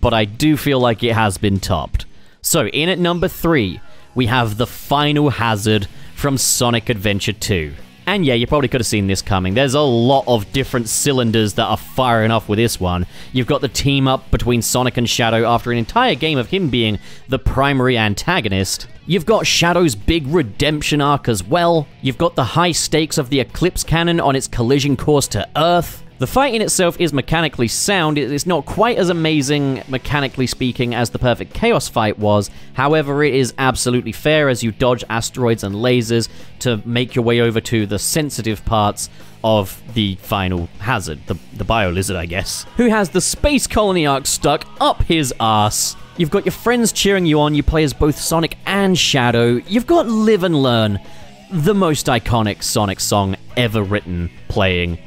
But I do feel like it has been topped. So, in at number 3, we have the final hazard from Sonic Adventure 2. And yeah, you probably could have seen this coming. There's a lot of different cylinders that are firing off with this one. You've got the team up between Sonic and Shadow after an entire game of him being the primary antagonist. You've got Shadow's big redemption arc as well. You've got the high stakes of the Eclipse Cannon on its collision course to Earth. The fight in itself is mechanically sound, it's not quite as amazing, mechanically speaking, as the Perfect Chaos fight was, however, it is absolutely fair as you dodge asteroids and lasers to make your way over to the sensitive parts of the final hazard, the, the Bio Lizard, I guess, who has the Space Colony ARK stuck up his ass. You've got your friends cheering you on, you play as both Sonic and Shadow, you've got Live and Learn, the most iconic Sonic song ever written, playing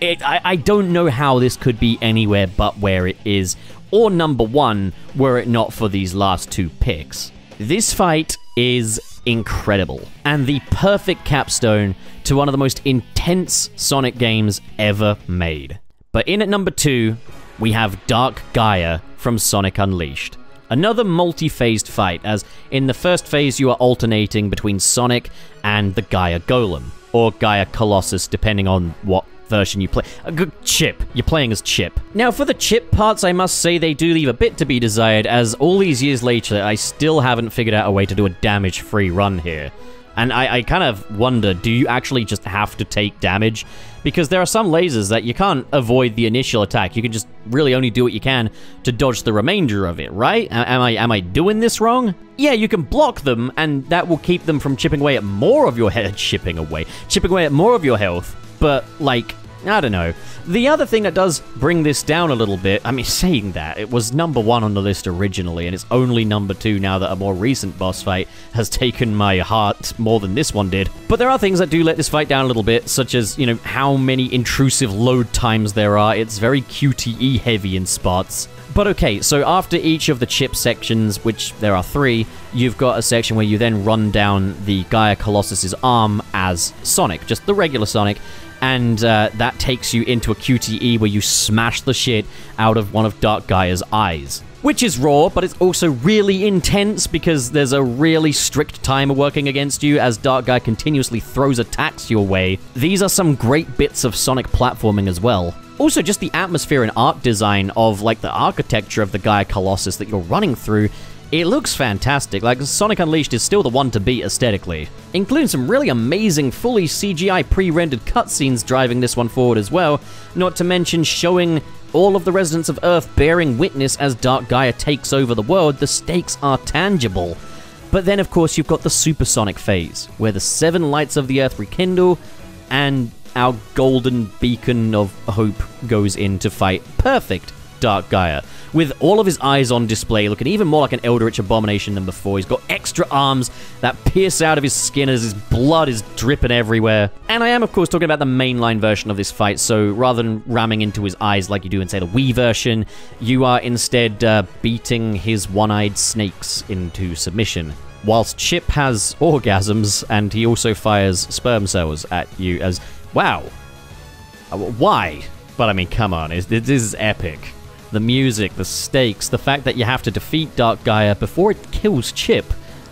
it, I, I don't know how this could be anywhere but where it is, or number one, were it not for these last two picks. This fight is incredible, and the perfect capstone to one of the most intense Sonic games ever made. But in at number two, we have Dark Gaia from Sonic Unleashed. Another multi-phased fight, as in the first phase you are alternating between Sonic and the Gaia Golem, or Gaia Colossus, depending on what version you play. A good Chip. You're playing as Chip. Now, for the Chip parts, I must say they do leave a bit to be desired, as all these years later, I still haven't figured out a way to do a damage-free run here. And I, I, kind of wonder, do you actually just have to take damage? Because there are some lasers that you can't avoid the initial attack. You can just really only do what you can to dodge the remainder of it, right? Am I am I doing this wrong? Yeah, you can block them, and that will keep them from chipping away at more of your head, chipping away, chipping away at more of your health but like I don't know. The other thing that does bring this down a little bit, I mean, saying that, it was number one on the list originally, and it's only number two now that a more recent boss fight has taken my heart more than this one did. But there are things that do let this fight down a little bit, such as, you know, how many intrusive load times there are. It's very QTE heavy in spots. But okay, so after each of the chip sections, which there are three, you've got a section where you then run down the Gaia Colossus's arm as Sonic, just the regular Sonic, and uh, that takes you into a QTE where you smash the shit out of one of Dark Gaia's eyes. Which is raw, but it's also really intense because there's a really strict timer working against you as Dark Gaia continuously throws attacks your way. These are some great bits of Sonic platforming as well. Also, just the atmosphere and art design of like the architecture of the Gaia Colossus that you're running through it looks fantastic, like Sonic Unleashed is still the one to beat aesthetically, including some really amazing fully CGI pre-rendered cutscenes driving this one forward as well, not to mention showing all of the residents of Earth bearing witness as Dark Gaia takes over the world, the stakes are tangible. But then of course you've got the supersonic phase, where the seven lights of the Earth rekindle, and our golden beacon of hope goes in to fight perfect Dark Gaia with all of his eyes on display, looking even more like an Eldritch abomination than before. He's got extra arms that pierce out of his skin as his blood is dripping everywhere. And I am, of course, talking about the mainline version of this fight, so rather than ramming into his eyes like you do in, say, the Wii version, you are instead uh, beating his one-eyed snakes into submission whilst Chip has orgasms and he also fires sperm cells at you as, wow, uh, why? But I mean, come on, this is epic the music, the stakes, the fact that you have to defeat Dark Gaia before it kills Chip.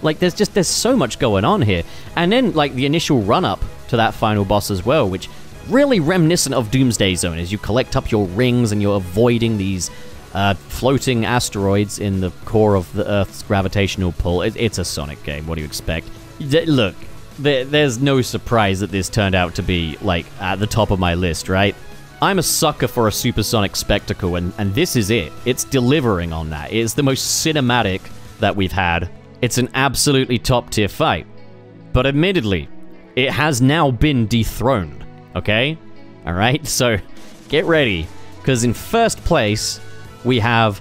Like, there's just, there's so much going on here. And then, like, the initial run-up to that final boss as well, which really reminiscent of Doomsday Zone as you collect up your rings and you're avoiding these uh, floating asteroids in the core of the Earth's gravitational pull. It, it's a Sonic game. What do you expect? D look, there, there's no surprise that this turned out to be, like, at the top of my list, right? I'm a sucker for a supersonic spectacle, and, and this is it. It's delivering on that. It's the most cinematic that we've had. It's an absolutely top tier fight. But admittedly, it has now been dethroned, okay? Alright, so get ready, because in first place, we have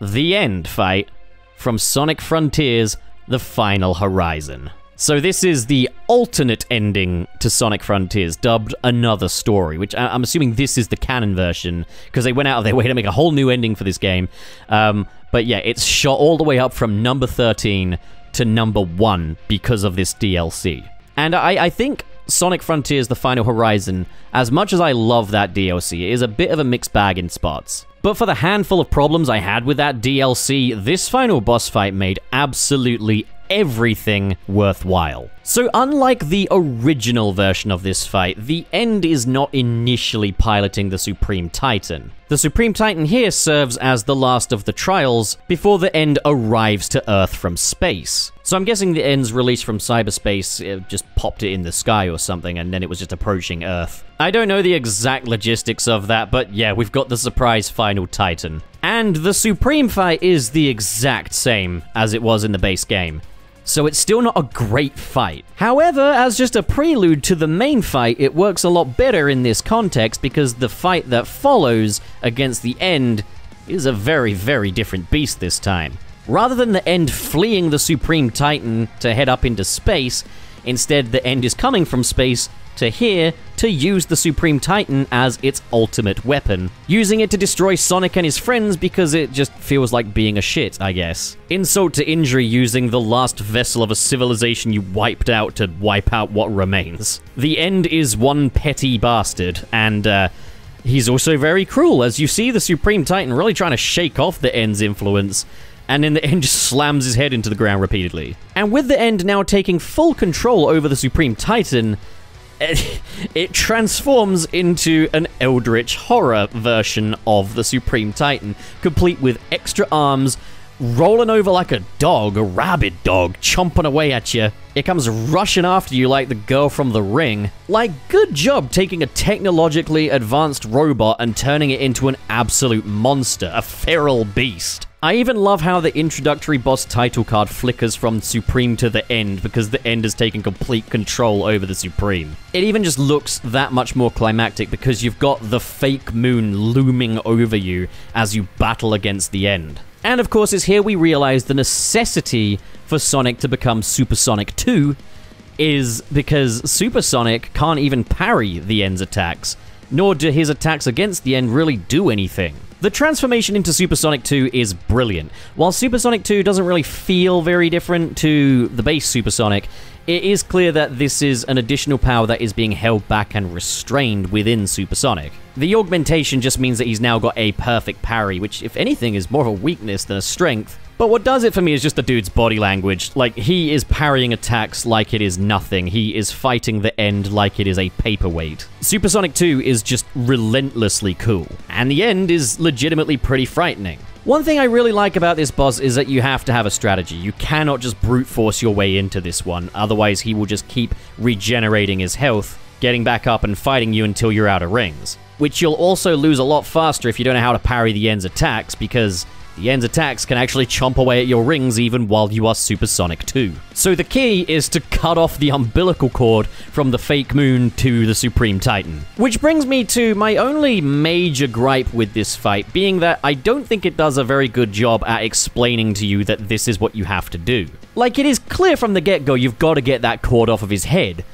the end fight from Sonic Frontiers The Final Horizon. So this is the alternate ending to Sonic Frontiers, dubbed Another Story, which I'm assuming this is the canon version, because they went out of their way to make a whole new ending for this game. Um, but yeah, it's shot all the way up from number 13 to number 1 because of this DLC. And I, I think Sonic Frontiers The Final Horizon, as much as I love that DLC, is a bit of a mixed bag in spots. But for the handful of problems I had with that DLC, this final boss fight made absolutely everything worthwhile. So unlike the original version of this fight, the end is not initially piloting the Supreme Titan. The Supreme Titan here serves as the last of the trials before the end arrives to Earth from space. So I'm guessing the end's released from cyberspace it just popped it in the sky or something and then it was just approaching Earth. I don't know the exact logistics of that, but yeah, we've got the surprise final Titan. And the Supreme fight is the exact same as it was in the base game so it's still not a great fight. However, as just a prelude to the main fight, it works a lot better in this context because the fight that follows against the end is a very, very different beast this time. Rather than the end fleeing the Supreme Titan to head up into space, instead the end is coming from space to here to use the Supreme Titan as its ultimate weapon, using it to destroy Sonic and his friends because it just feels like being a shit, I guess. Insult to injury using the last vessel of a civilization you wiped out to wipe out what remains. The end is one petty bastard, and uh, he's also very cruel, as you see the Supreme Titan really trying to shake off the end's influence and in the end just slams his head into the ground repeatedly. And with the end now taking full control over the Supreme Titan, it transforms into an eldritch horror version of the Supreme Titan, complete with extra arms, rolling over like a dog, a rabid dog, chomping away at you. It comes rushing after you like the girl from The Ring. Like, good job taking a technologically advanced robot and turning it into an absolute monster, a feral beast. I even love how the introductory boss title card flickers from Supreme to the end because the end has taken complete control over the Supreme. It even just looks that much more climactic because you've got the fake moon looming over you as you battle against the end. And of course, it's here we realize the necessity for Sonic to become Supersonic 2 is because Supersonic can't even parry the end's attacks, nor do his attacks against the end really do anything. The transformation into Supersonic 2 is brilliant. While Supersonic 2 doesn't really feel very different to the base Supersonic, it is clear that this is an additional power that is being held back and restrained within Supersonic. The augmentation just means that he's now got a perfect parry, which, if anything, is more of a weakness than a strength. But what does it for me is just the dude's body language. Like, he is parrying attacks like it is nothing. He is fighting the end like it is a paperweight. Supersonic 2 is just relentlessly cool. And the end is legitimately pretty frightening. One thing I really like about this boss is that you have to have a strategy. You cannot just brute force your way into this one, otherwise he will just keep regenerating his health, getting back up and fighting you until you're out of rings. Which you'll also lose a lot faster if you don't know how to parry the End's attacks, because the End's attacks can actually chomp away at your rings even while you are supersonic too. So the key is to cut off the umbilical cord from the fake moon to the Supreme Titan. Which brings me to my only major gripe with this fight, being that I don't think it does a very good job at explaining to you that this is what you have to do. Like, it is clear from the get-go you've got to get that cord off of his head,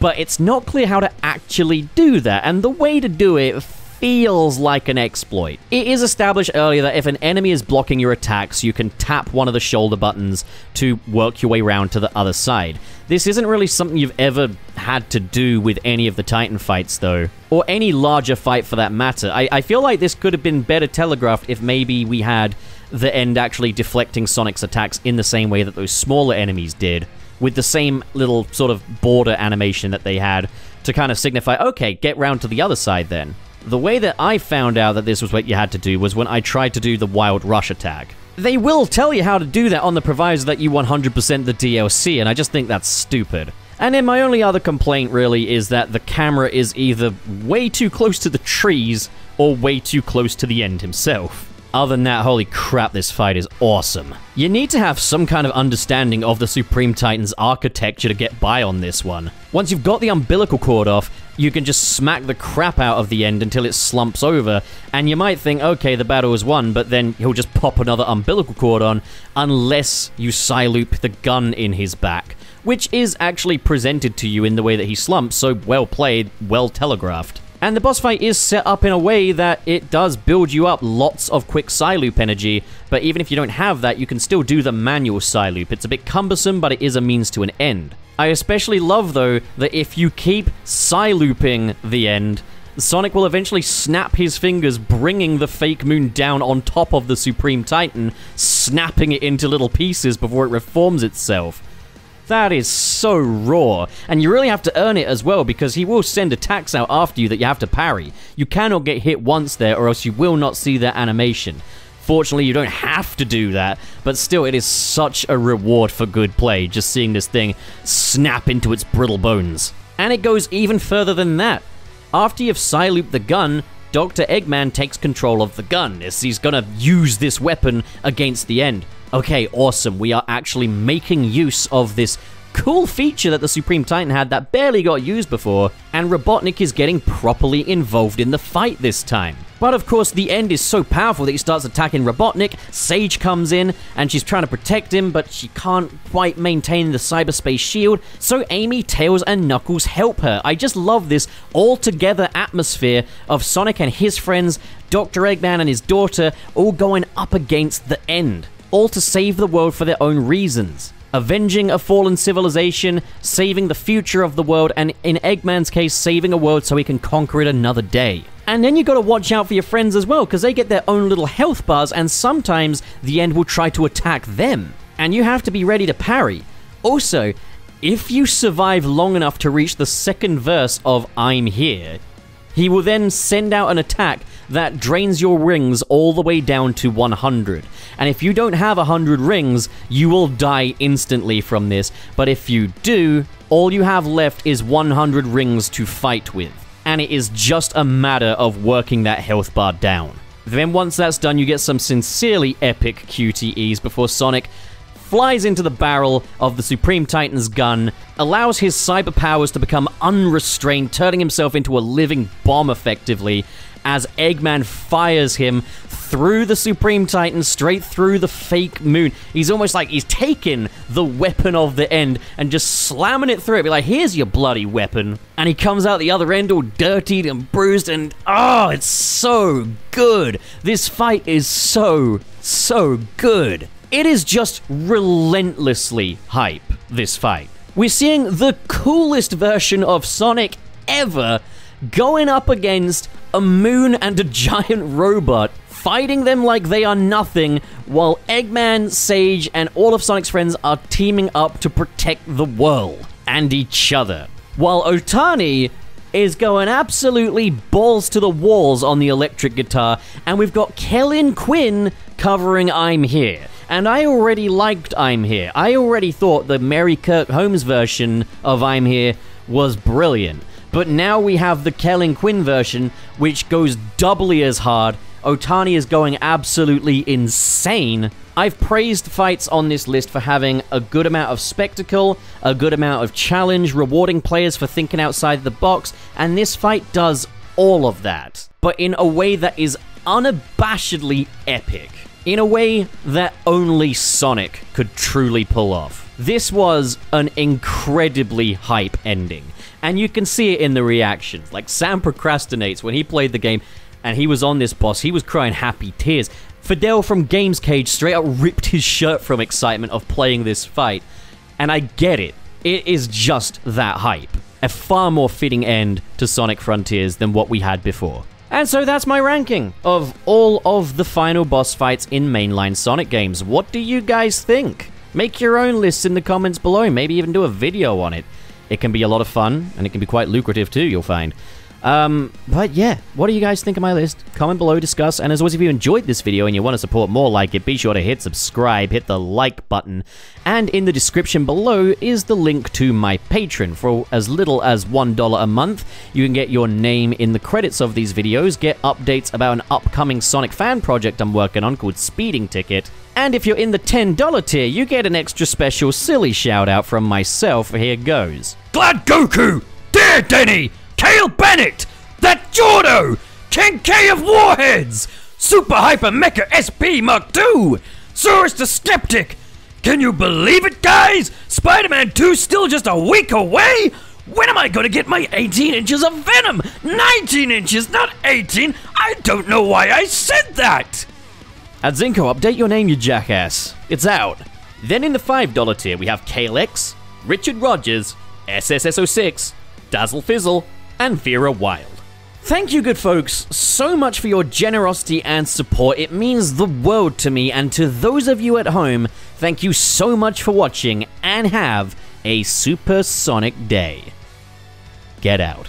but it's not clear how to actually do that, and the way to do it feels like an exploit. It is established earlier that if an enemy is blocking your attacks, you can tap one of the shoulder buttons to work your way around to the other side. This isn't really something you've ever had to do with any of the Titan fights, though. Or any larger fight for that matter. I, I feel like this could have been better telegraphed if maybe we had the end actually deflecting Sonic's attacks in the same way that those smaller enemies did, with the same little sort of border animation that they had to kind of signify, okay, get round to the other side then. The way that I found out that this was what you had to do was when I tried to do the Wild Rush attack. They will tell you how to do that on the proviso that you 100% the DLC, and I just think that's stupid. And then my only other complaint really is that the camera is either way too close to the trees or way too close to the end himself. Other than that, holy crap, this fight is awesome. You need to have some kind of understanding of the Supreme Titan's architecture to get by on this one. Once you've got the umbilical cord off, you can just smack the crap out of the end until it slumps over, and you might think, okay, the battle is won, but then he'll just pop another umbilical cord on, unless you Cyloop the gun in his back, which is actually presented to you in the way that he slumps, so well played, well telegraphed. And the boss fight is set up in a way that it does build you up lots of quick Cyloop energy, but even if you don't have that, you can still do the manual Cyloop. It's a bit cumbersome, but it is a means to an end. I especially love, though, that if you keep Cylooping the end, Sonic will eventually snap his fingers, bringing the fake moon down on top of the Supreme Titan, snapping it into little pieces before it reforms itself. That is so raw, and you really have to earn it as well because he will send attacks out after you that you have to parry. You cannot get hit once there or else you will not see that animation. Fortunately, you don't have to do that, but still, it is such a reward for good play just seeing this thing snap into its brittle bones. And it goes even further than that. After you've Cylooped the gun, Dr. Eggman takes control of the gun as he's gonna use this weapon against the end. Okay, awesome. We are actually making use of this cool feature that the Supreme Titan had that barely got used before, and Robotnik is getting properly involved in the fight this time. But of course, the end is so powerful that he starts attacking Robotnik, Sage comes in, and she's trying to protect him, but she can't quite maintain the cyberspace shield, so Amy, Tails, and Knuckles help her. I just love this all-together atmosphere of Sonic and his friends, Dr. Eggman and his daughter, all going up against the end all to save the world for their own reasons. Avenging a fallen civilization, saving the future of the world, and in Eggman's case, saving a world so he can conquer it another day. And then you gotta watch out for your friends as well, because they get their own little health bars, and sometimes the end will try to attack them. And you have to be ready to parry. Also, if you survive long enough to reach the second verse of I'm Here, he will then send out an attack that drains your rings all the way down to 100. And if you don't have 100 rings, you will die instantly from this. But if you do, all you have left is 100 rings to fight with. And it is just a matter of working that health bar down. Then once that's done, you get some sincerely epic QTEs before Sonic flies into the barrel of the Supreme Titan's gun, allows his cyber powers to become unrestrained, turning himself into a living bomb effectively, as Eggman fires him through the Supreme Titan, straight through the fake moon. He's almost like he's taken the weapon of the end and just slamming it through it. Be like, here's your bloody weapon. And he comes out the other end all dirtied and bruised, and oh, it's so good. This fight is so, so good. It is just relentlessly hype, this fight. We're seeing the coolest version of Sonic ever going up against a moon and a giant robot, fighting them like they are nothing, while Eggman, Sage, and all of Sonic's friends are teaming up to protect the world and each other. While Ohtani is going absolutely balls to the walls on the electric guitar, and we've got Kellin Quinn covering I'm Here. And I already liked I'm Here. I already thought the Merry Kirk-Holmes version of I'm Here was brilliant. But now we have the Kellin Quinn version, which goes doubly as hard. Ohtani is going absolutely insane. I've praised fights on this list for having a good amount of spectacle, a good amount of challenge, rewarding players for thinking outside the box, and this fight does all of that, but in a way that is unabashedly epic. In a way that only Sonic could truly pull off. This was an incredibly hype ending, and you can see it in the reactions. Like, Sam procrastinates when he played the game and he was on this boss, he was crying happy tears. Fidel from Games Cage straight up ripped his shirt from excitement of playing this fight. And I get it. It is just that hype. A far more fitting end to Sonic Frontiers than what we had before. And so that's my ranking of all of the final boss fights in mainline Sonic games. What do you guys think? Make your own lists in the comments below, maybe even do a video on it. It can be a lot of fun, and it can be quite lucrative too, you'll find. Um, but yeah, what do you guys think of my list? Comment below, discuss, and as always, if you enjoyed this video and you want to support more like it, be sure to hit subscribe, hit the like button, and in the description below is the link to my Patreon. For as little as $1 a month, you can get your name in the credits of these videos, get updates about an upcoming Sonic fan project I'm working on called Speeding Ticket, and if you're in the $10 tier, you get an extra special silly shout out from myself. Here goes. Glad Goku! Dear Denny! Cale Bennett, that Jordo, King K of Warheads, Super Hyper Mecha SP Mark II, Saurus the Skeptic. Can you believe it, guys? Spider-Man 2 still just a week away? When am I gonna get my 18 inches of Venom? 19 inches, not 18. I don't know why I said that. At Zinco, update your name, you jackass. It's out. Then in the $5 tier, we have Kalex, Richard Rogers, SSS06, Dazzle Fizzle, and Vera Wild. Thank you, good folks, so much for your generosity and support. It means the world to me, and to those of you at home, thank you so much for watching, and have a supersonic day. Get out.